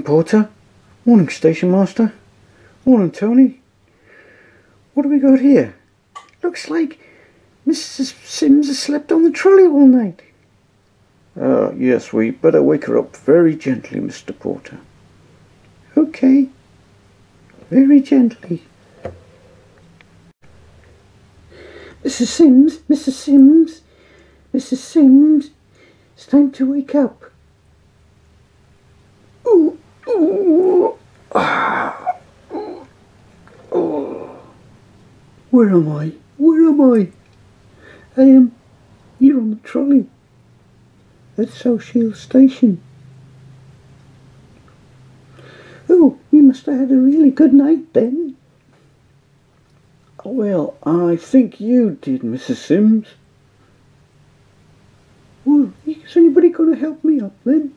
Morning, Porter. Morning, Station Master. Morning, Tony. What have we got here? Looks like Mrs. Sims has slept on the trolley all night. Ah, yes, we better wake her up very gently, Mr. Porter. Okay. Very gently. Mrs. Sims, Mrs. Sims, Mrs. Sims, it's time to wake up. Ooh, ooh, ah, ooh, ooh. Where am I? Where am I? I am here on the trolley at South Shield Station. Oh, you must have had a really good night then. Well, I think you did, Mrs. Sims. Well, is anybody going to help me up then?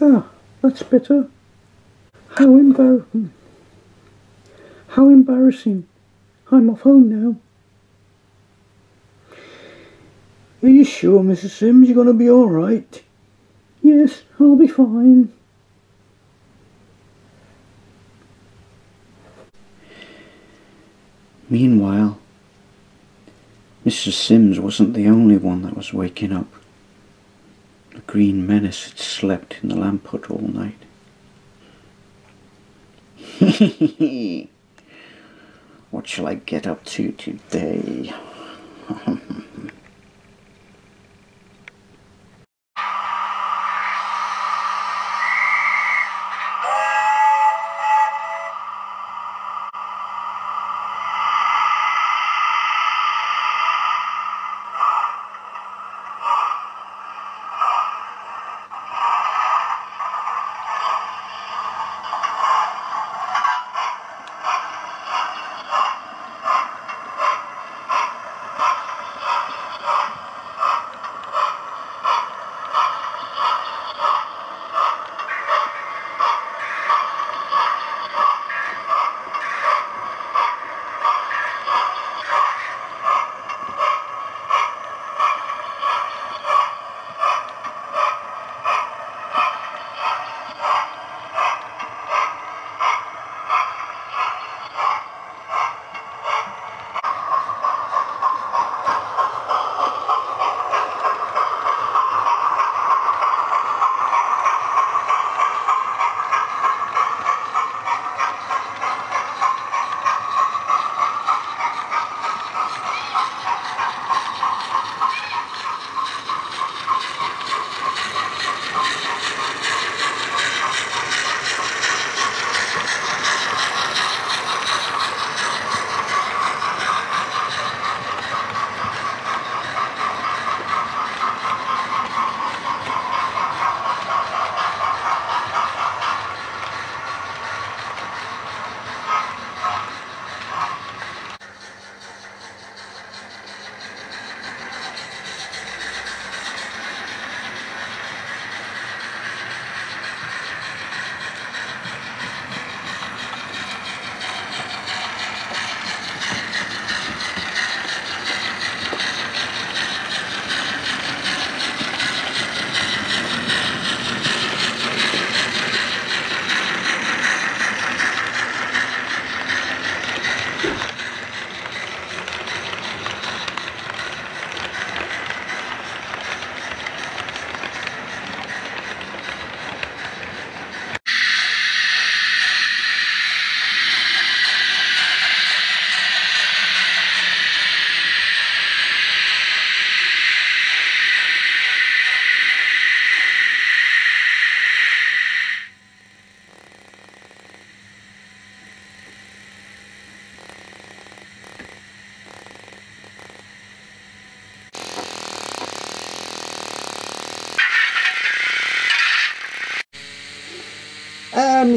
Ah, that's better. How embar- How embarrassing. I'm off home now. Are you sure, Mrs. Sims, you're going to be all right? Yes, I'll be fine. Meanwhile, Mrs. Sims wasn't the only one that was waking up. The green menace had slept in the lamp hut all night. what shall I get up to today?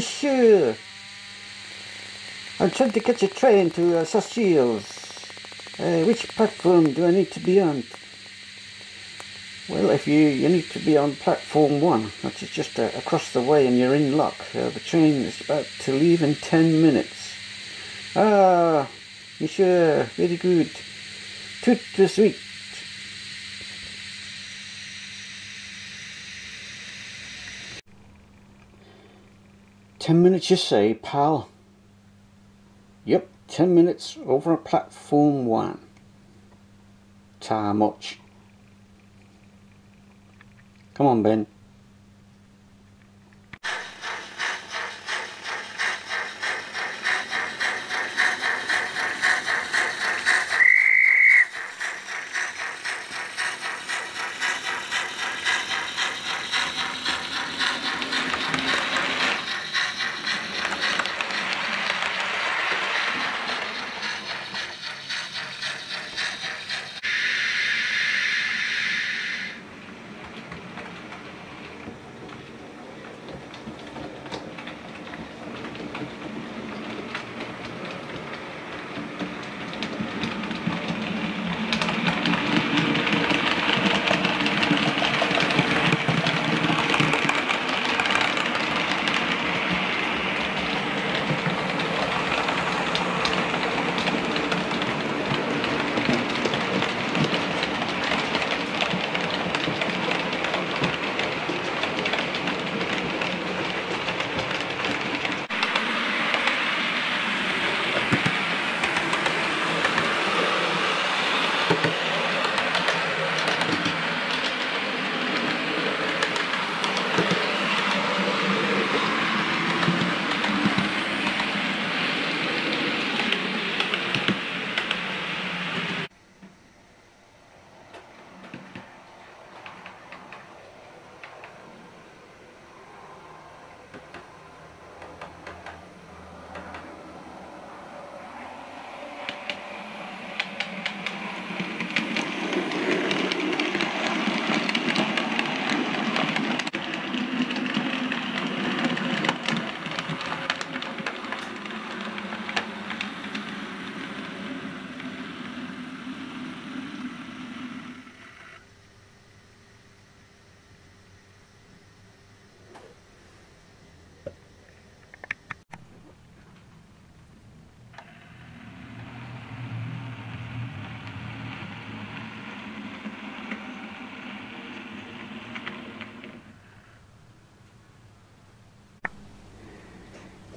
monsieur. I'm trying to catch a train to uh, Uh, which platform do I need to be on? Well, if you, you need to be on platform one, which is just uh, across the way and you're in luck. Uh, the train is about to leave in 10 minutes. Ah, monsieur, very good. Tout de suite. 10 minutes, you say, pal? Yep, 10 minutes over at platform one. Time much. Come on, Ben.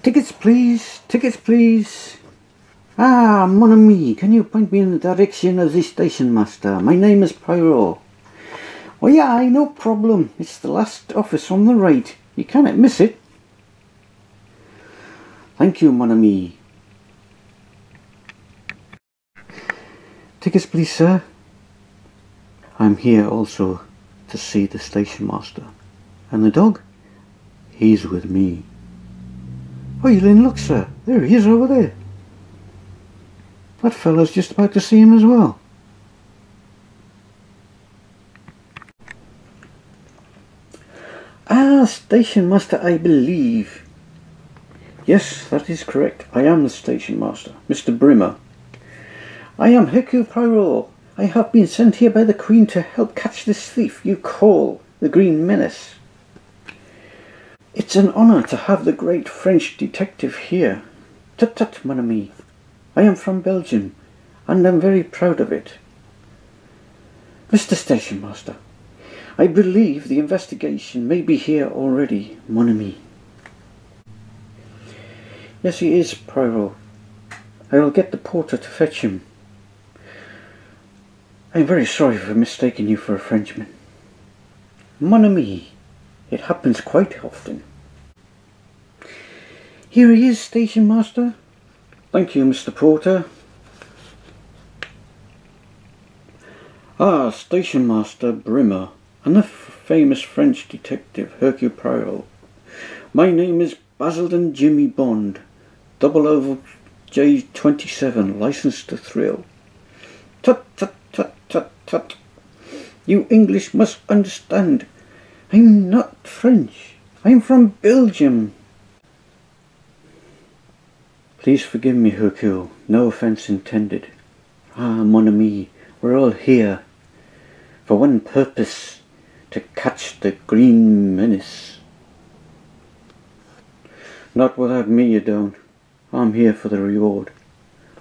Tickets, please. Tickets, please. Ah, mon ami, can you point me in the direction of the station master? My name is Poirot. Oh yeah, no problem. It's the last office on the right. You cannot miss it. Thank you, mon ami. Tickets, please, sir. I'm here also to see the station master. And the dog? He's with me. Oh, Eileen, look, sir. There he is over there. That fellow's just about to see him as well. Ah, station master, I believe. Yes, that is correct. I am the station master, Mr. Brimmer. I am Hercule Poirot. I have been sent here by the Queen to help catch this thief you call the Green Menace. It's an honour to have the great French detective here. Tut tut, mon ami. I am from Belgium, and I'm very proud of it. Mr. Station Master, I believe the investigation may be here already, mon ami. Yes, he is, Poirot. I will get the porter to fetch him. I am very sorry for mistaking you for a Frenchman. Mon ami, it happens quite often. Here he is, station master. Thank you, Mr. Porter. Ah, station master Brimmer and the famous French detective Hercule Poirot. My name is Basildon Jimmy Bond, double over J27, licensed to thrill. Tut, tut, tut, tut, tut. You English must understand. I'm not French. I'm from Belgium. Please forgive me, Hercule. No offence intended. Ah, mon ami, we're all here for one purpose to catch the green menace. Not without me, you don't. I'm here for the reward.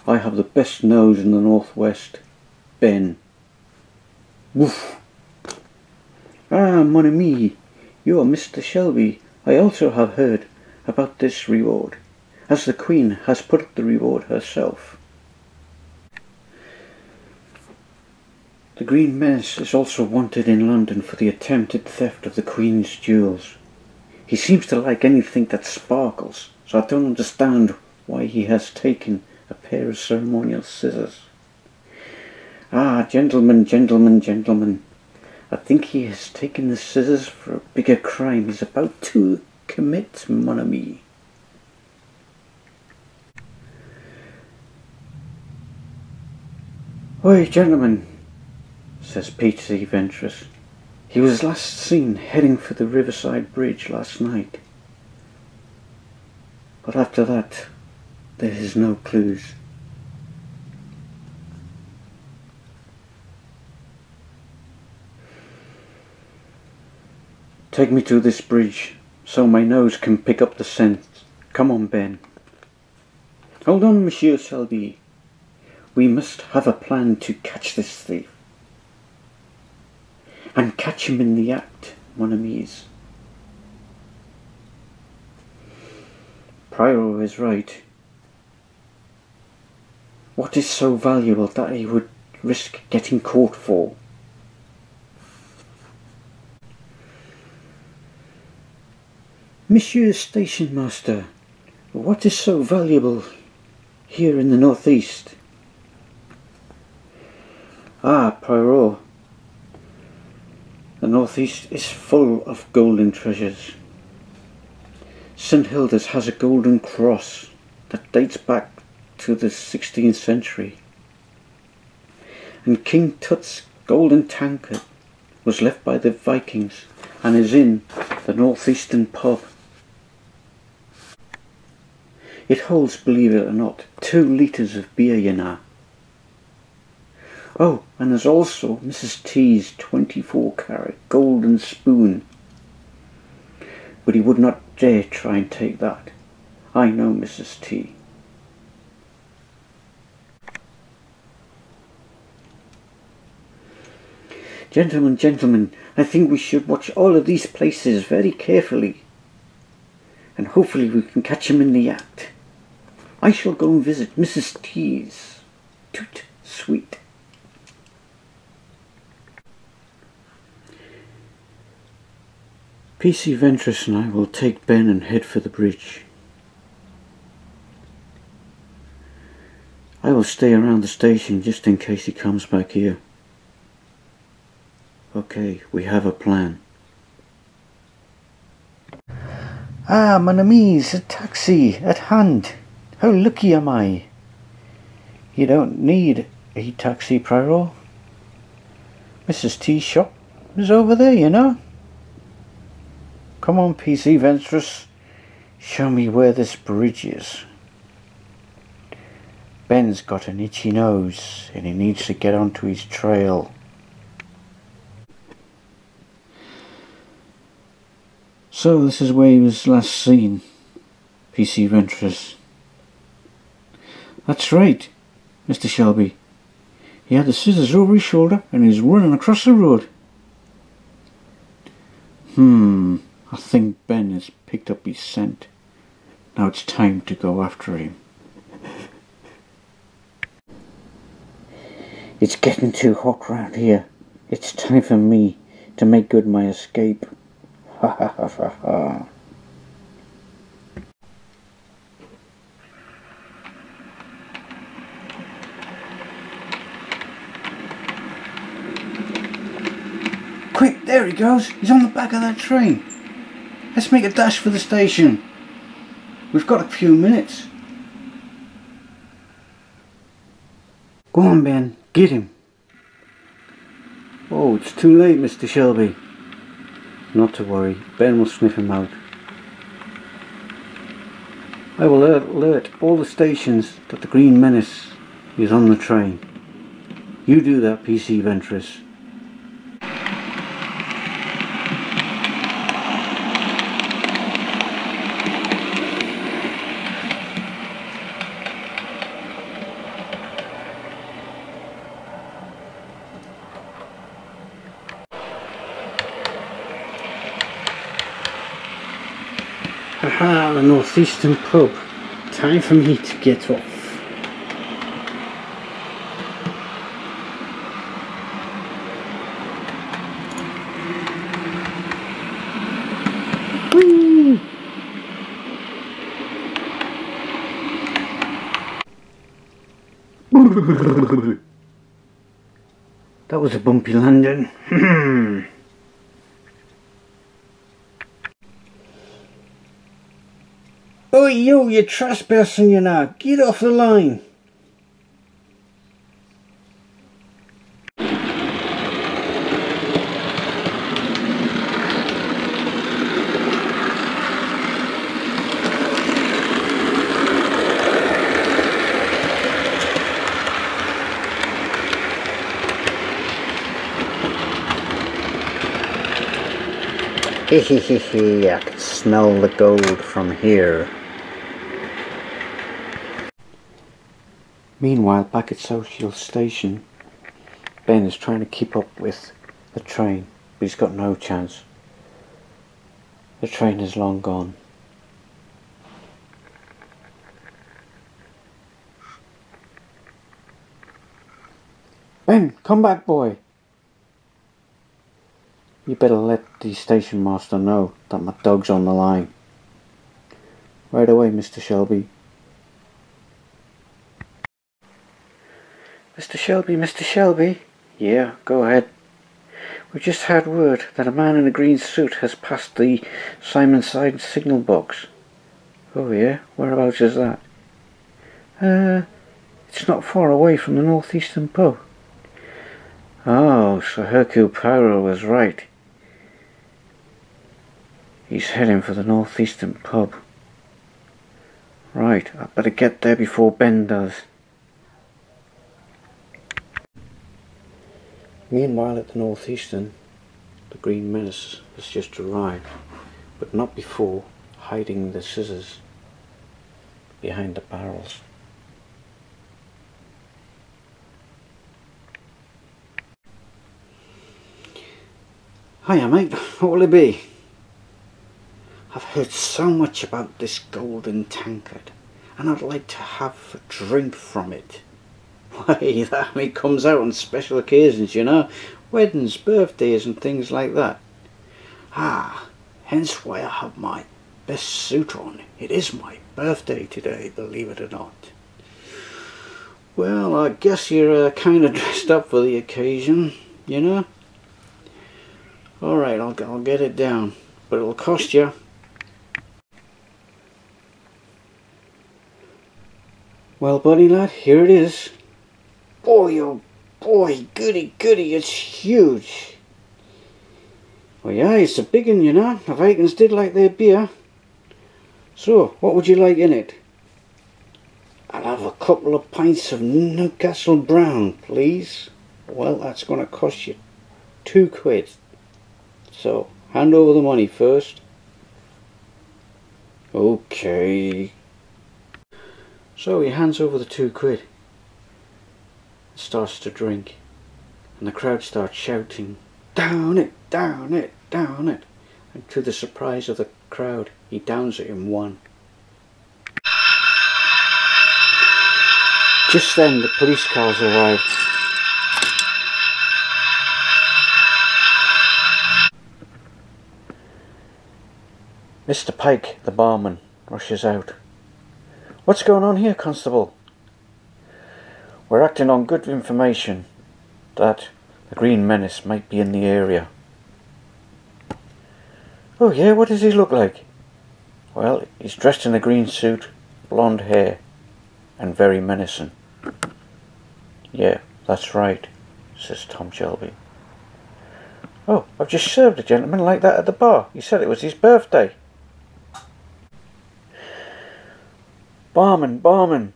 I have the best nose in the northwest. Ben. Woof. Ah, mon ami, you are Mr. Shelby. I also have heard about this reward, as the Queen has put up the reward herself. The Green Menace is also wanted in London for the attempted theft of the Queen's jewels. He seems to like anything that sparkles, so I don't understand why he has taken a pair of ceremonial scissors. Ah, gentlemen, gentlemen, gentlemen, I think he has taken the scissors for a bigger crime he's about to commit, mon ami. Oi, gentlemen, says P.C. Ventress. He was last seen heading for the Riverside Bridge last night. But after that, there is no clues. Take me to this bridge so my nose can pick up the scent. Come on, Ben. Hold on, Monsieur Shelby. We must have a plan to catch this thief. And catch him in the act, mon amis. Poirot is right. What is so valuable that he would risk getting caught for? Monsieur Station Master, what is so valuable here in the northeast? Ah, Poirot, the northeast is full of golden treasures. St Hilda's has a golden cross that dates back to the 16th century. And King Tut's golden tankard was left by the Vikings and is in the northeastern pub. It holds, believe it or not, two litres of beer, you know. Oh, and there's also Mrs. T's 24 carat golden spoon. But he would not dare try and take that. I know Mrs. T. Gentlemen, gentlemen, I think we should watch all of these places very carefully. And hopefully we can catch him in the act. I shall go and visit Mrs. T's. Toot, sweet. PC Ventress and I will take Ben and head for the bridge. I will stay around the station just in case he comes back here. Okay, we have a plan. Ah, mon amis, a taxi at hand. How lucky am I? You don't need a taxi, Poirot. Mrs. T's shop is over there, you know. Come on, PC Ventress. Show me where this bridge is. Ben's got an itchy nose and he needs to get onto his trail. So this is where he was last seen, PC Ventress. That's right, Mr. Shelby. He had the scissors over his shoulder and he's running across the road. Hmm, I think Ben has picked up his scent. Now it's time to go after him. It's getting too hot round here. It's time for me to make good my escape. Ha ha ha ha ha. Quick, there he goes. He's on the back of that train. Let's make a dash for the station. We've got a few minutes. Go on, Ben. Get him. Oh, it's too late, Mr. Shelby. Not to worry, Ben will sniff him out. I will alert all the stations that the Green Menace is on the train. You do that, PC Ventress. Aha, the northeastern pub. Time for me to get off. Whee! That was a bumpy landing. You, you're trespassing, you know. Get off the line. Hehehe, I can smell the gold from here. Meanwhile, back at Social Station, Ben is trying to keep up with the train, but he's got no chance. The train is long gone. Ben, come back, boy. You better let the station master know that my dog's on the line. Right away, Mr. Shelby. Mr. Shelby, Mr. Shelby? Yeah, go ahead. We've just had word that a man in a green suit has passed the Simonside signal box. Oh yeah? Whereabouts is that? Uh, it's not far away from the northeastern pub. Oh, so Hercule Poirot was right. He's heading for the northeastern pub. Right, I better get there before Ben does. Meanwhile at the northeastern, the Green Menace has just arrived, but not before hiding the scissors behind the barrels. Hiya mate, what will it be? I've heard so much about this golden tankard and I'd like to have a drink from it. Why, that only comes out on special occasions, you know, weddings, birthdays and things like that. Ah, hence why I have my best suit on. It is my birthday today, believe it or not. Well, I guess you're uh, kind of dressed up for the occasion, you know? Alright, I'll, I'll get it down, but it'll cost you. Well, buddy lad, here it is. Boy, oh boy, goody goody, it's huge. Well, yeah, it's a big one, you know. The Vikings did like their beer. So, what would you like in it? I'll have a couple of pints of Newcastle Brown, please. Well, that's going to cost you two quid. So, hand over the money first. Okay. So he hands over the two quid starts to drink and the crowd starts shouting down it down it down it and to the surprise of the crowd he downs it in one just then the police cars arrived Mr. Pike, the barman, rushes out. What's going on here, Constable? We're acting on good information that the Green Menace might be in the area. Oh yeah, what does he look like? Well, he's dressed in a green suit, blonde hair, and very menacing. Yeah, that's right, says Tom Shelby. Oh, I've just served a gentleman like that at the bar. He said it was his birthday. Barman, barman,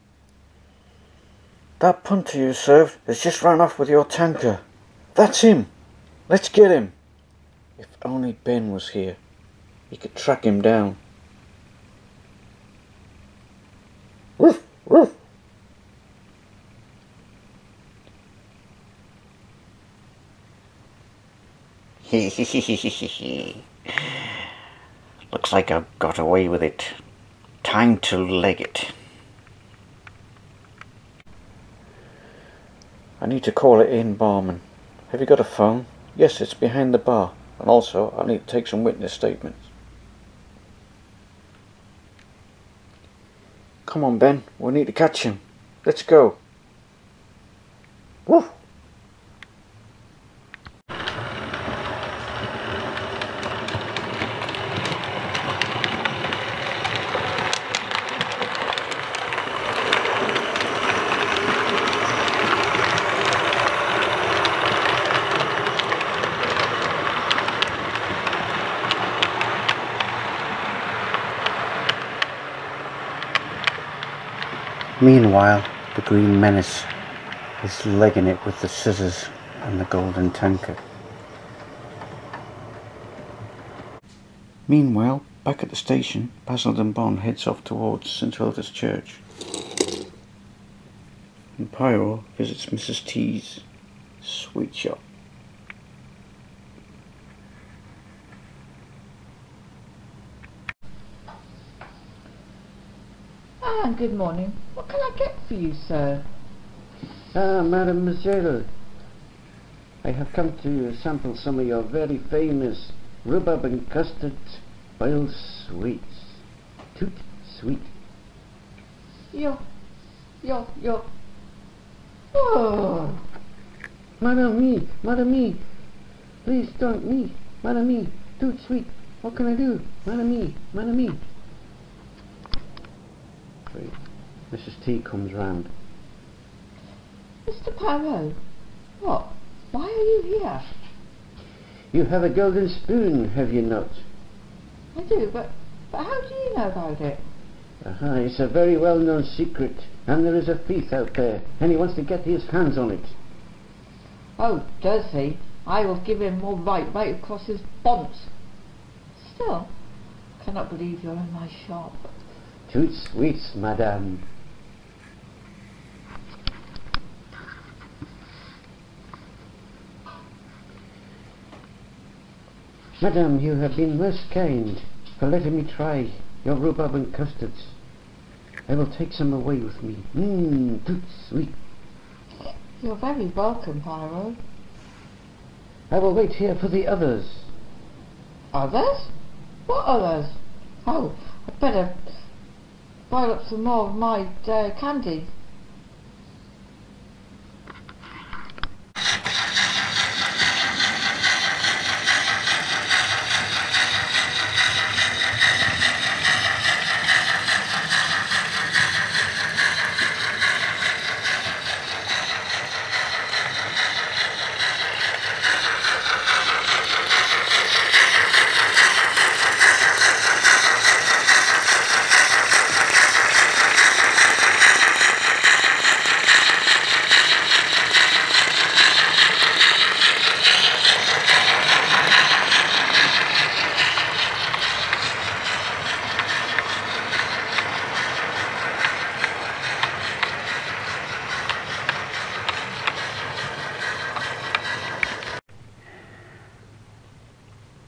that punter you served has just run off with your tankard. That's him. Let's get him. If only Ben was here. He could track him down. Woof, woof. Looks Looks like I've got away with it. Time to leg it. I need to call it in, barman. Have you got a phone? Yes, it's behind the bar. And also, I need to take some witness statements. Come on, Ben. We need to catch him. Let's go. Woof. Meanwhile, the Green Menace is legging it with the scissors and the golden tankard. Meanwhile, back at the station, Basildon Bond heads off towards St Hilda's Church. And Poirot visits Mrs T's sweet shop. Ah, good morning. What can I get for you, sir? Ah, mademoiselle. I have come to sample some of your very famous rhubarb and custard boiled sweets. Toot sweet. You're, you're, you're... Oh, Madame me, Madame me. Please don't me, Madame me. Toot sweet. What can I do? Madame me, Madame me. Wait. Mrs. T comes round. Mr. Poirot. What? Why are you here? You have a golden spoon, have you not? I do, but, but how do you know about it? Aha, it's a very well-known secret, and there is a thief out there, and he wants to get his hands on it. Oh, does he? I will give him more right right across his bonds. Still, I cannot believe you're in my shop. Toot sweets, madame. Madame, you have been most kind for letting me try your rhubarb and custards. I will take some away with me. Mmm, toot sweet. You're very welcome, Poirot. I will wait here for the others. Others? What others? Oh, I'd better boil up some more of my uh, candy.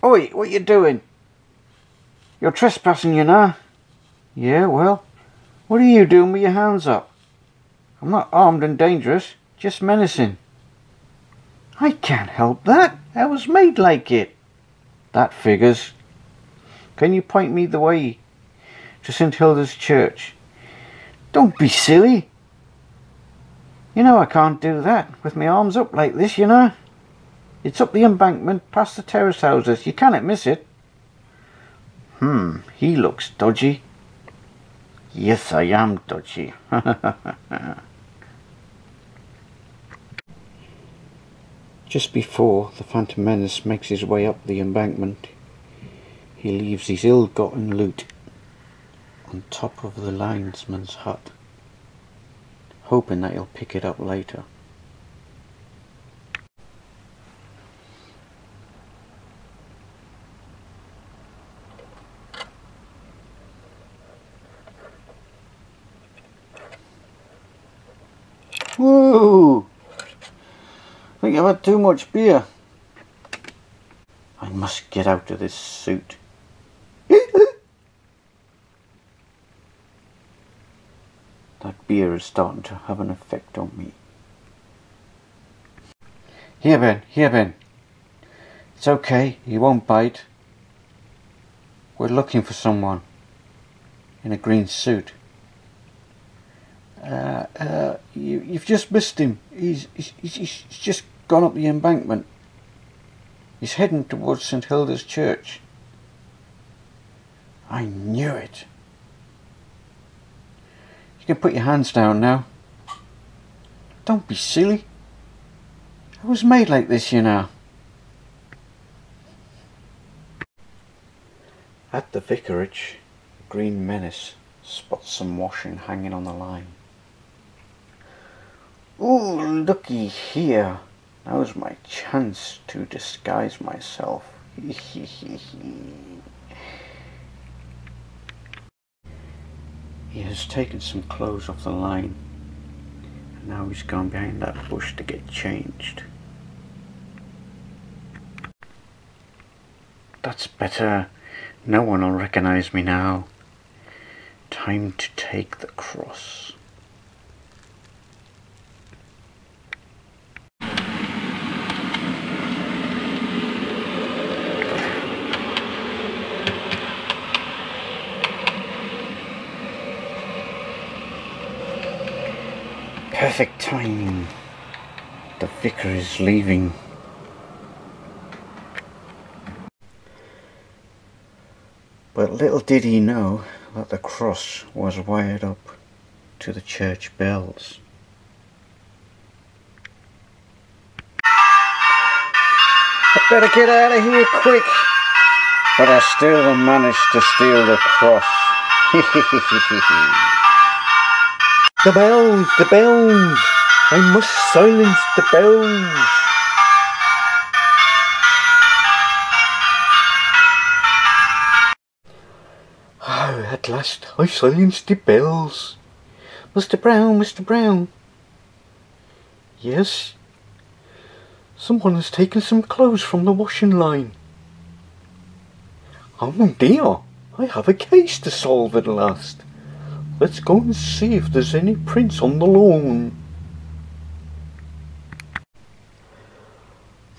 Oi, what you doing? You're trespassing, you know. Yeah, well, what are you doing with your hands up? I'm not armed and dangerous, just menacing. I can't help that. I was made like it. That figures. Can you point me the way to St Hilda's Church? Don't be silly. You know I can't do that with my arms up like this, you know. It's up the embankment past the terrace houses. You cannot miss it. Hmm, he looks dodgy. Yes, I am dodgy. Just before the Phantom Menace makes his way up the embankment, he leaves his ill-gotten loot on top of the linesman's hut, hoping that he'll pick it up later. Whoa! I think I've had too much beer. I must get out of this suit. that beer is starting to have an effect on me. Here Ben, here Ben. It's okay, he won't bite. We're looking for someone in a green suit. Uh, uh, you, you've just missed him. He's, he's, he's, he's just gone up the embankment. He's heading towards St. Hilda's Church. I knew it. You can put your hands down now. Don't be silly. I was made like this, you know. At the vicarage, Green Menace spots some washing hanging on the line. Ooh, looky here. Now's my chance to disguise myself. he has taken some clothes off the line. And now he's gone behind that bush to get changed. That's better. No one will recognize me now. Time to take the cross. Perfect timing. The vicar is leaving. But little did he know that the cross was wired up to the church bells. I better get out of here quick. But I still managed to steal the cross. the bells, the bells! I must silence the bells! Oh, at last I silenced the bells. Mr. Brown, Mr. Brown. Yes? Someone has taken some clothes from the washing line. Oh dear, I have a case to solve at last. Let's go and see if there's any prints on the lawn.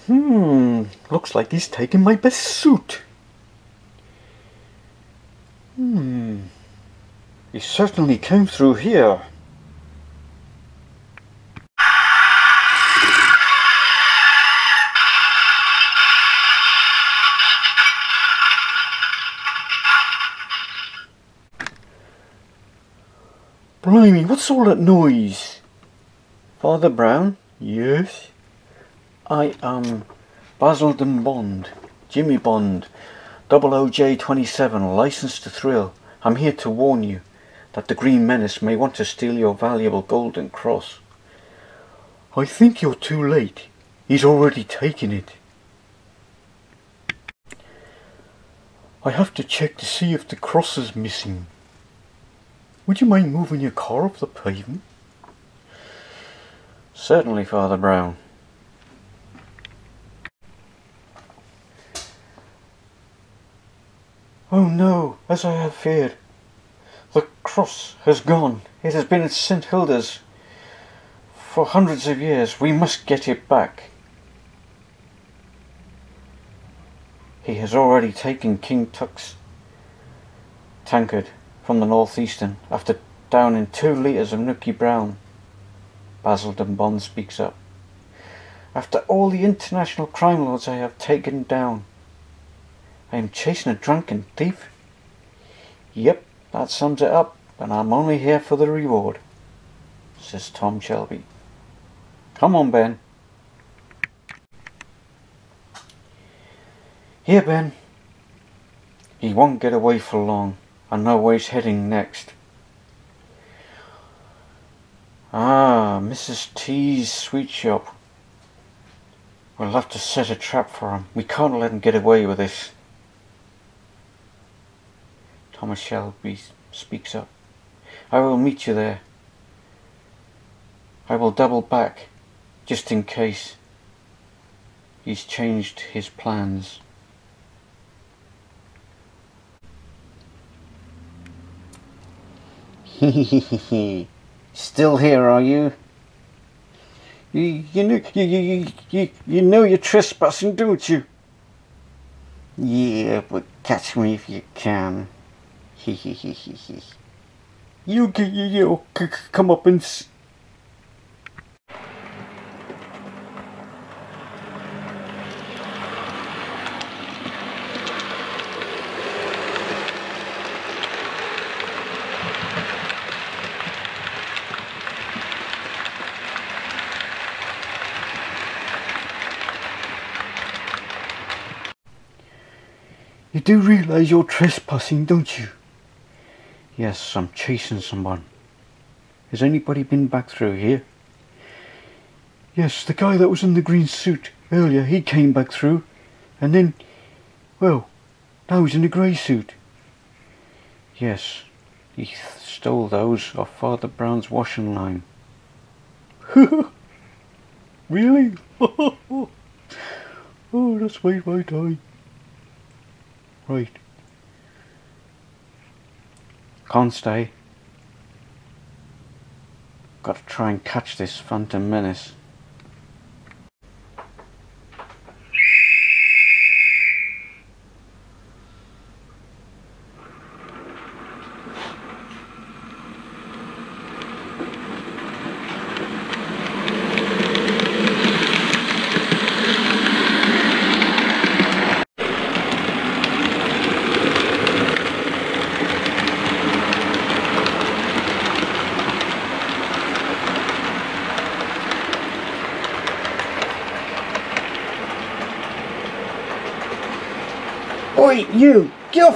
Hmm, looks like he's taken my best suit. Hmm, he certainly came through here. What's all that noise? Father Brown? Yes? I am Basildon Bond, Jimmy Bond, 00J27, licensed to thrill. I'm here to warn you that the Green Menace may want to steal your valuable golden cross. I think you're too late. He's already taken it. I have to check to see if the cross is missing. Would you mind moving your car off the pavement? Certainly, Father Brown. Oh no, as I have feared. The cross has gone. It has been at St. Hilda's for hundreds of years. We must get it back. He has already taken King Tut's tankard from the northeastern after downing two litres of Newkie Brown. Basildon Bond speaks up. After all the international crime lords I have taken down, I am chasing a drunken thief. Yep, that sums it up, and I'm only here for the reward, says Tom Shelby. Come on, Ben. Here, Ben. He won't get away for long. I know where he's heading next. Ah, Mrs. T's sweet shop. We'll have to set a trap for him. We can't let him get away with this. Thomas Shelby speaks up. I will meet you there. I will double back, just in case. He's changed his plans. Still here, are you? You, you, know, you, you, you, you know you're trespassing, don't you? Yeah, but catch me if you can. Hee hee. You, you, you, come up and... do realise you're trespassing, don't you? Yes, I'm chasing someone. Has anybody been back through here? Yes, the guy that was in the green suit earlier, he came back through. And then, well, now he's in a grey suit. Yes, he stole those off Father Brown's washing line. really? oh, that's made my day. Right. Can't stay. Gotta try and catch this phantom menace. Oi, you! Get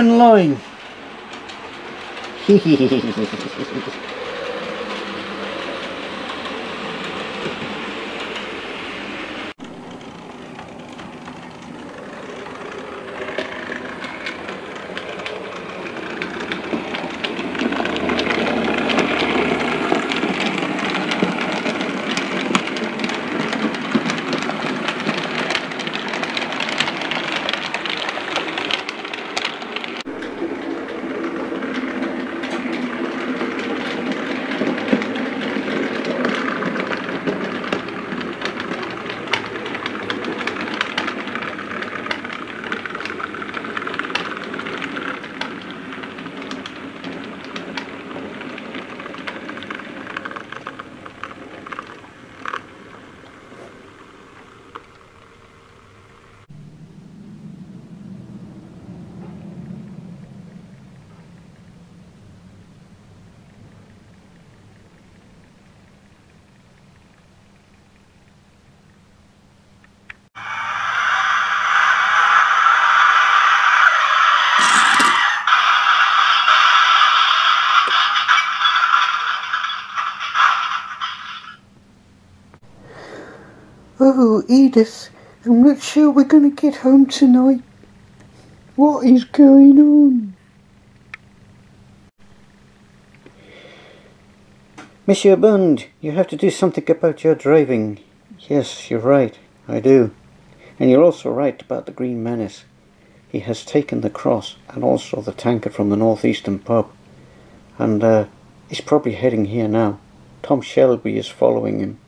off the Edith, I'm not sure we're going to get home tonight. What is going on? Monsieur Bond, you have to do something about your driving. Yes, you're right, I do. And you're also right about the Green Menace. He has taken the cross and also the tankard from the northeastern pub. And uh, he's probably heading here now. Tom Shelby is following him.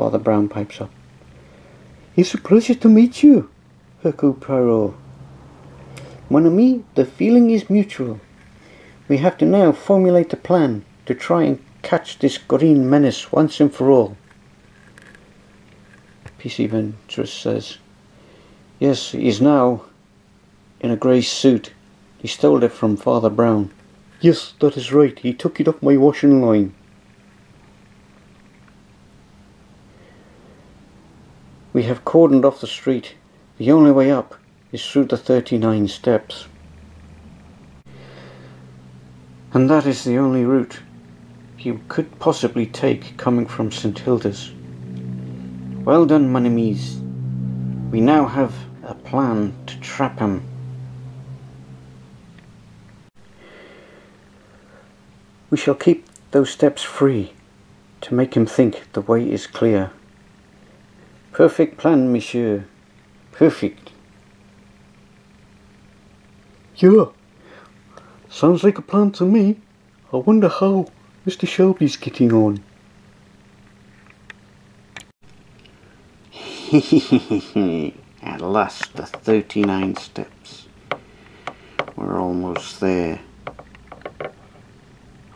Father Brown pipes up. It's a pleasure to meet you, Hercule Poirot. Mon ami, the feeling is mutual. We have to now formulate a plan to try and catch this green menace once and for all. P.C. Ventress says, Yes, he is now in a grey suit. He stole it from Father Brown. Yes, that is right. He took it off my washing line. We have cordoned off the street. The only way up is through the 39 steps. And that is the only route you could possibly take coming from St. Hilda's. Well done, mon amis. We now have a plan to trap him. We shall keep those steps free to make him think the way is clear. Perfect plan, monsieur. Perfect. Yeah. Sounds like a plan to me. I wonder how Mr. Shelby's getting on. At last, the 39 steps. We're almost there.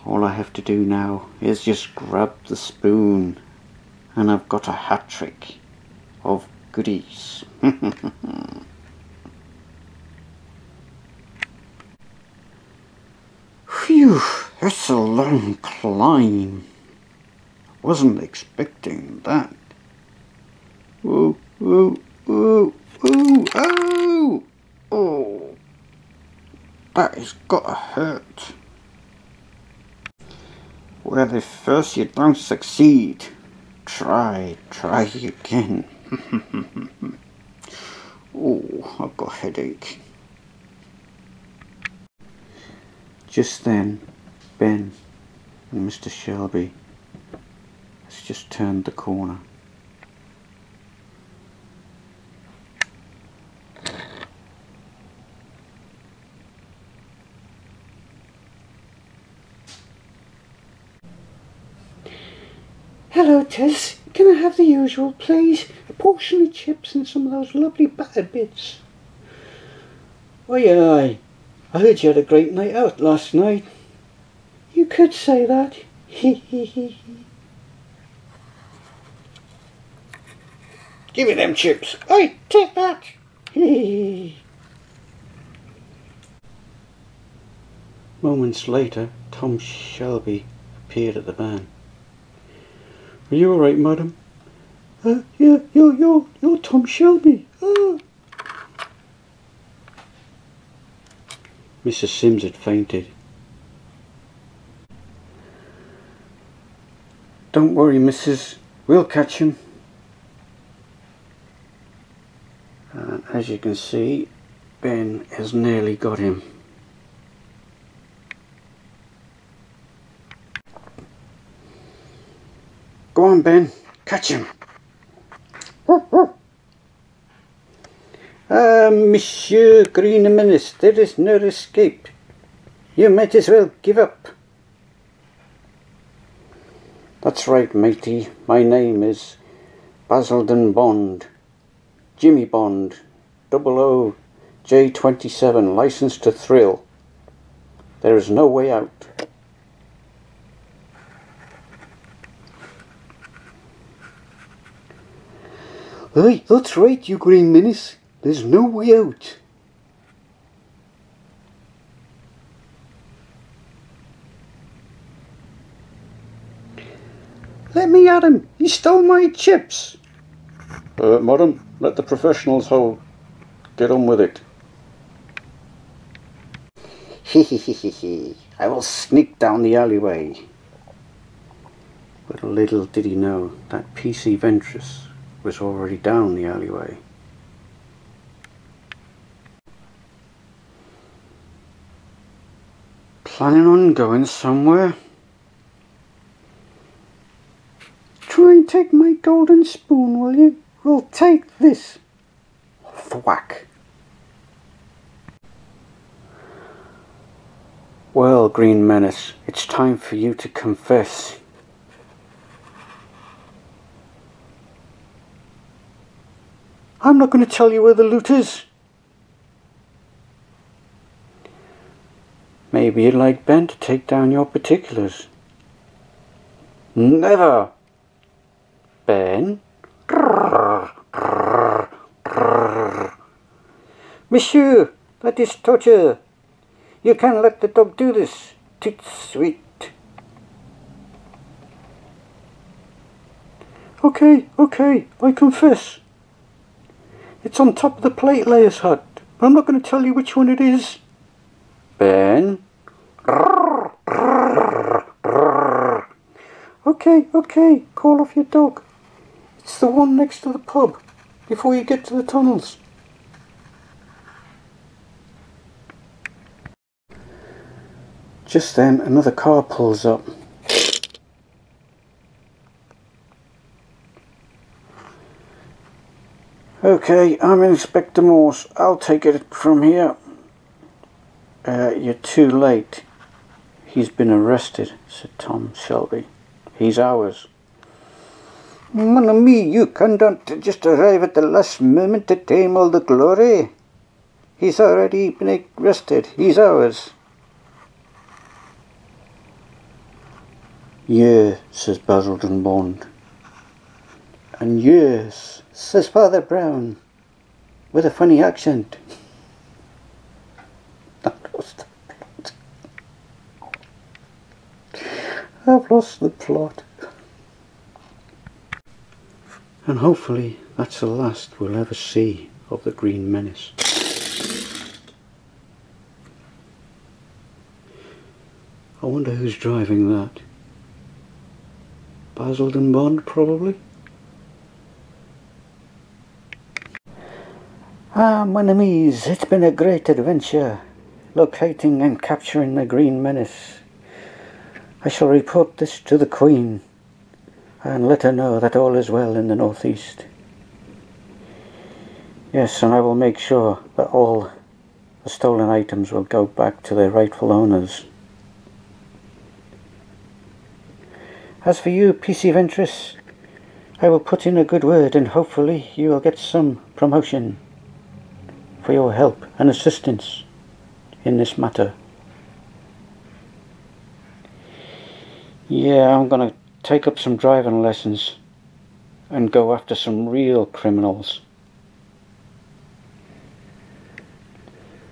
All I have to do now is just grab the spoon, and I've got a hat trick of goodies. Phew, that's a long climb. Wasn't expecting that. Ooh, ooh, ooh, ooh, oh! Oh! That has gotta hurt. Well, if first you don't succeed, try, try again. oh, I've got a headache. Just then, Ben and Mr. Shelby has just turned the corner. Hello, Tess. Can I have the usual, please? A portion of chips and some of those lovely battered bits. Oi, aye. I heard you had a great night out last night. You could say that. Hee hee hee. Give me them chips. Oi, take that. Hee. Moments later, Tom Shelby appeared at the van. Are you all right, madam? Uh, yeah, you're, you're, you're Tom Shelby. Ah. Mrs. Sims had fainted. Don't worry, Mrs. We'll catch him. And as you can see, Ben has nearly got him. Go on, Ben. Catch him. Ah, Monsieur Greeneminus, there is no escape. You might as well give up. That's right, matey. My name is Basildon Bond. Jimmy Bond. Double O J27, licensed to thrill. There is no way out. Aye, that's right, you green menace. There's no way out. Let me at him. He stole my chips. Uh, madam, let the professionals ho get on with it. I will sneak down the alleyway. But little did he know that PC Ventress was already down the alleyway. Planning on going somewhere? Try and take my golden spoon, will you? We'll take this. Thwack. Well, Green Menace, it's time for you to confess. I'm not going to tell you where the loot is. Maybe you'd like Ben to take down your particulars. Never! Ben? Monsieur, that is torture. You can't let the dog do this. Too sweet. Okay, okay, I confess. It's on top of the plate layer's hut, but I'm not going to tell you which one it is. Ben? Okay, okay, call off your dog. It's the one next to the pub, before you get to the tunnels. Just then, another car pulls up. Okay, I'm Inspector Morse. I'll take it from here. Uh, you're too late. He's been arrested, said Tom Shelby. He's ours. Mon ami, you cannot just arrive at the last moment to tame all the glory. He's already been arrested. He's ours. Yeah, says Basildon Bond. And yes, says Father Brown, with a funny accent. I've lost the plot. I've lost the plot. And hopefully that's the last we'll ever see of the Green Menace. I wonder who's driving that. Basildon Bond, probably? Ah, mon amis, it's been a great adventure, locating and capturing the Green Menace. I shall report this to the Queen, and let her know that all is well in the northeast. Yes, and I will make sure that all the stolen items will go back to their rightful owners. As for you, PC Ventress, I will put in a good word and hopefully you will get some promotion for your help and assistance in this matter. Yeah, I'm gonna take up some driving lessons and go after some real criminals.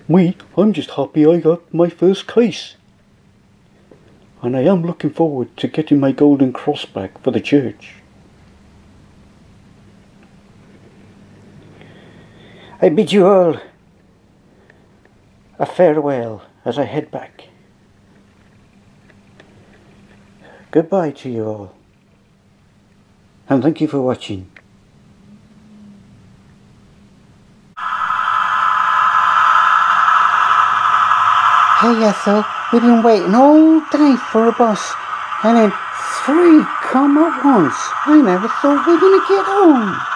Me, I'm just happy I got my first case and I am looking forward to getting my golden cross back for the church. I bid you all a farewell as I head back. Goodbye to you all, and thank you for watching. Hey Ethel, we've been waiting all day for a bus, and then three come at once. I never thought we were going to get home.